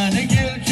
I'm not yeah.